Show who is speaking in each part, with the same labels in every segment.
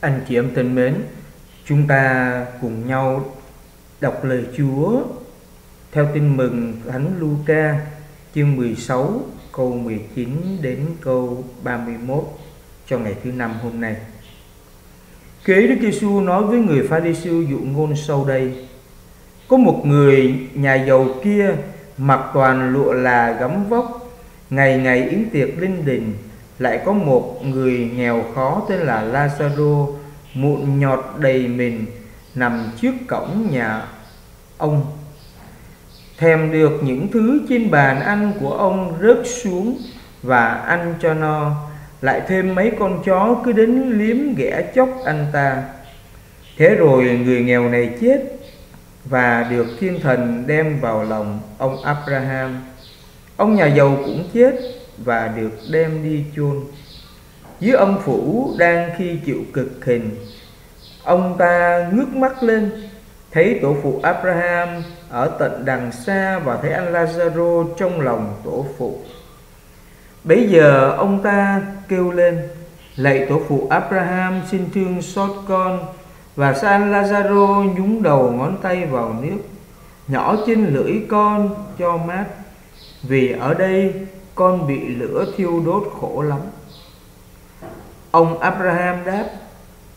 Speaker 1: Anh chị em thân mến, chúng ta cùng nhau đọc lời Chúa theo tin mừng Thánh Luca chương 16 câu 19 đến câu 31 cho ngày thứ năm hôm nay. Kế Đức Giêsu nói với người pha ri siêu dụ ngôn sau đây. Có một người nhà giàu kia mặc toàn lụa là gấm vóc, ngày ngày yến tiệc linh đình, lại có một người nghèo khó tên là Lazaro, mụn nhọt đầy mình, nằm trước cổng nhà ông. Thèm được những thứ trên bàn ăn của ông rớt xuống và ăn cho no. Lại thêm mấy con chó cứ đến liếm ghẻ chóc anh ta. Thế rồi người nghèo này chết và được thiên thần đem vào lòng ông abraham. Ông nhà giàu cũng chết và được đem đi chôn. Dưới âm phủ đang khi chịu cực hình, ông ta ngước mắt lên, thấy tổ phụ Abraham ở tận đằng xa và thấy anh Lazaro trong lòng tổ phụ. Bấy giờ ông ta kêu lên, lạy tổ phụ Abraham, xin thương xót con. Và San Lazaro nhúng đầu ngón tay vào nước, nhỏ trên lưỡi con cho mát, vì ở đây con bị lửa thiêu đốt khổ lắm. Ông Abraham đáp,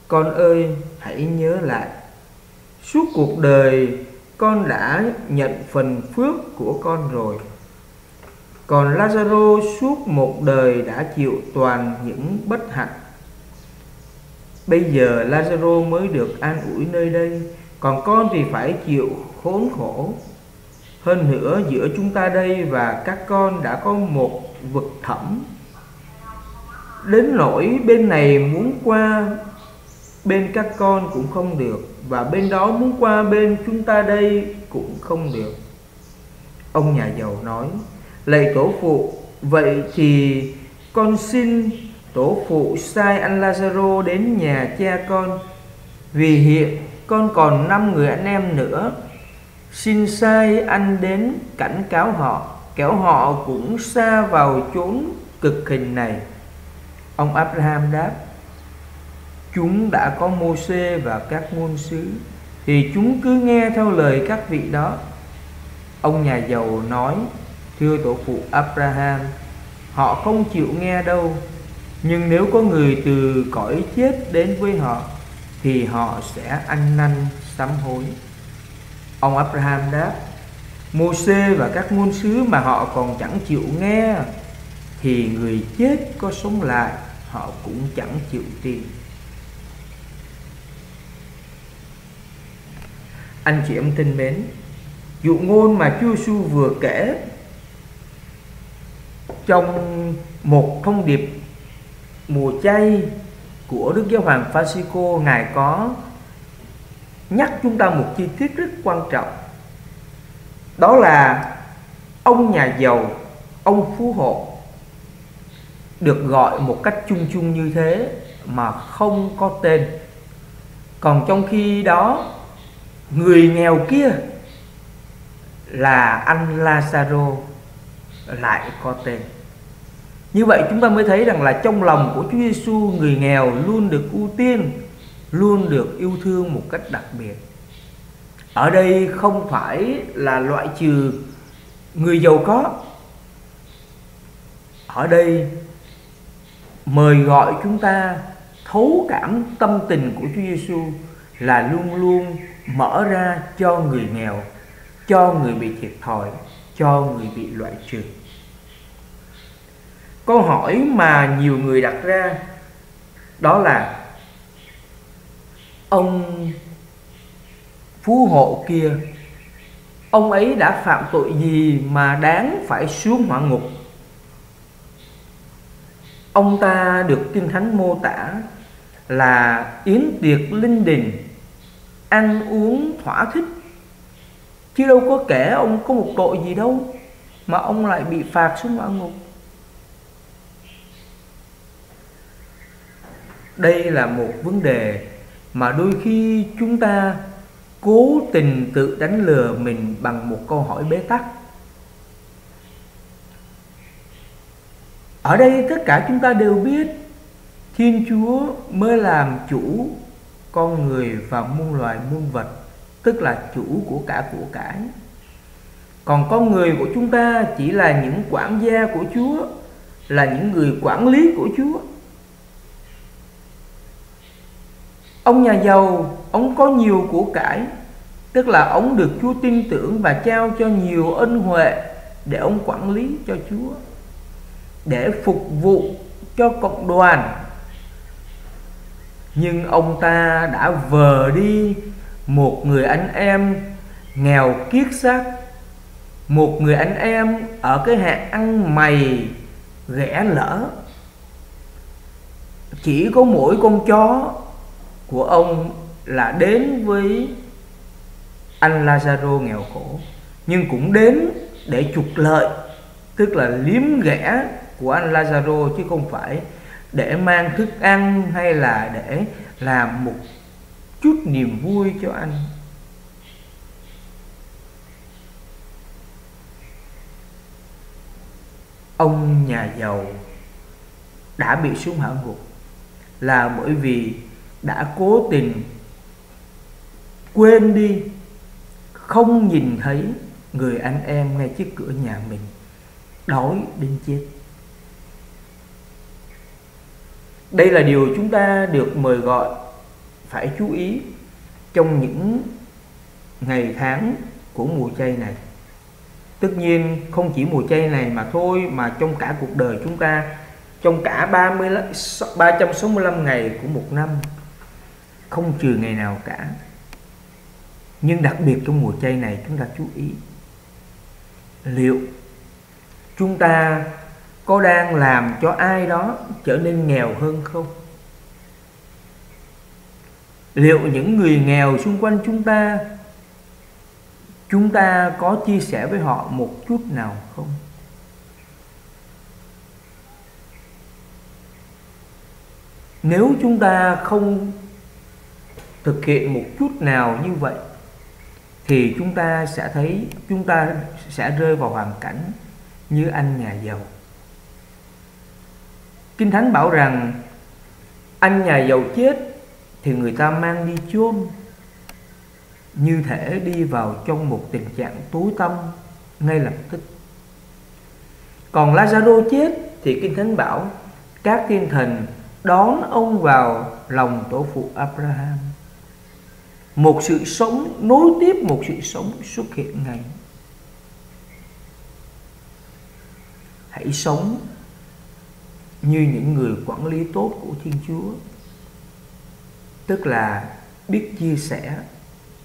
Speaker 1: con ơi, hãy nhớ lại, suốt cuộc đời con đã nhận phần phước của con rồi. Còn Lazaro suốt một đời đã chịu toàn những bất hạnh. Bây giờ Lazaro mới được an ủi nơi đây, còn con thì phải chịu khốn khổ hơn nữa, giữa chúng ta đây và các con đã có một vực thẳm. Đến nỗi bên này muốn qua, bên các con cũng không được, và bên đó muốn qua bên chúng ta đây cũng không được. Ông nhà giàu nói, lạy tổ phụ, vậy thì con xin tổ phụ sai anh Lazaro đến nhà cha con, vì hiện con còn năm người anh em nữa xin sai anh đến cảnh cáo họ kéo họ cũng xa vào chốn cực hình này. Ông Abraham đáp, chúng đã có mô xê và các ngôn sứ, thì chúng cứ nghe theo lời các vị đó. Ông nhà giàu nói, thưa tổ phụ abraham, họ không chịu nghe đâu, nhưng nếu có người từ cõi chết đến với họ, thì họ sẽ ăn năn sám hối ông abraham đáp mô xê và các ngôn sứ mà họ còn chẳng chịu nghe, thì người chết có sống lại, họ cũng chẳng chịu tin. Anh chị em thân mến Dụ ngôn mà Chúa Giêsu vừa kể, Trong một thông điệp mùa chay của Đức Giáo Hoàng Francisco, Ngài có nhắc chúng ta một chi tiết rất quan trọng. Đó là ông nhà giàu, ông phú hộ được gọi một cách chung chung như thế mà không có tên. Còn trong khi đó người nghèo kia là anh Lazaro lại có tên. Như vậy chúng ta mới thấy rằng là trong lòng của Chúa Giêsu người nghèo luôn được ưu tiên luôn được yêu thương một cách đặc biệt. Ở đây không phải là loại trừ người giàu có. Ở đây mời gọi chúng ta thấu cảm tâm tình của Chúa Giêsu là luôn luôn mở ra cho người nghèo, cho người bị thiệt thòi, cho người bị loại trừ. Câu hỏi mà nhiều người đặt ra đó là ông phú hộ kia. Ông ấy đã phạm tội gì mà đáng phải xuống hỏa ngục? Ông ta được kinh thánh mô tả là yến tiệc linh đình, ăn uống thỏa thích. Chứ đâu có kể ông có một tội gì đâu mà ông lại bị phạt xuống hỏa ngục. Đây là một vấn đề mà đôi khi chúng ta cố tình tự đánh lừa mình bằng một câu hỏi bế tắc ở đây tất cả chúng ta đều biết Thiên Chúa mới làm chủ con người và muôn loài muôn vật, tức là chủ của cả của cải. Còn con người của chúng ta chỉ là những quản gia của Chúa, là những người quản lý của Chúa. Ông nhà giàu, ông có nhiều của cải, tức là ông được Chúa tin tưởng và trao cho nhiều ân huệ để ông quản lý cho Chúa, để phục vụ cho cộng đoàn. Nhưng ông ta đã vờ đi một người anh em nghèo kiết xác, một người anh em ở cái hạng ăn mày ghẻ lỡ. Chỉ có mỗi con chó của ông là đến với anh Lazaro nghèo khổ, nhưng cũng đến để trục lợi, tức là liếm ghẻ của anh Lazaro, chứ không phải để mang thức ăn hay là để làm một chút niềm vui cho anh. Ông nhà giàu đã bị xuống hỏa ngục là bởi vì đã cố tình quên đi, không nhìn thấy người anh em ngay trước cửa nhà mình, đói đến chết. Đây là điều chúng ta được mời gọi phải chú ý trong những ngày tháng của mùa chay này. Tất nhiên, không chỉ mùa chay này mà thôi, mà trong cả cuộc đời chúng ta, trong cả 30 365 ngày của một năm không trừ ngày nào cả. Nhưng đặc biệt trong mùa chay này chúng ta chú ý, liệu chúng ta có đang làm cho ai đó trở nên nghèo hơn không? Liệu những người nghèo xung quanh chúng ta chúng ta có chia sẻ với họ một chút nào không? Nếu chúng ta không thực hiện một chút nào như vậy, thì chúng ta sẽ thấy, chúng ta sẽ rơi vào hoàn cảnh như anh nhà giàu. Kinh thánh bảo rằng, anh nhà giàu chết thì người ta mang đi chôn, như thể đi vào trong một tình trạng tối tâm ngay lập tức. Còn Lazaro chết thì kinh thánh bảo, các thiên thần đón ông vào lòng tổ phụ Abraham một sự sống, nối tiếp một sự sống xuất hiện ngay. Hãy sống như những người quản lý tốt của thiên chúa. Tức là biết chia sẻ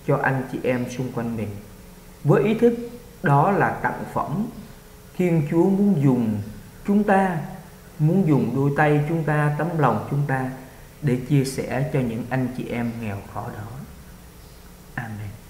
Speaker 1: cho anh chị em xung quanh mình. Với ý thức đó là tặng phẩm, thiên chúa muốn dùng chúng ta, muốn dùng đôi tay chúng ta, tấm lòng chúng ta để chia sẻ cho những anh chị em nghèo khó đó. Amen.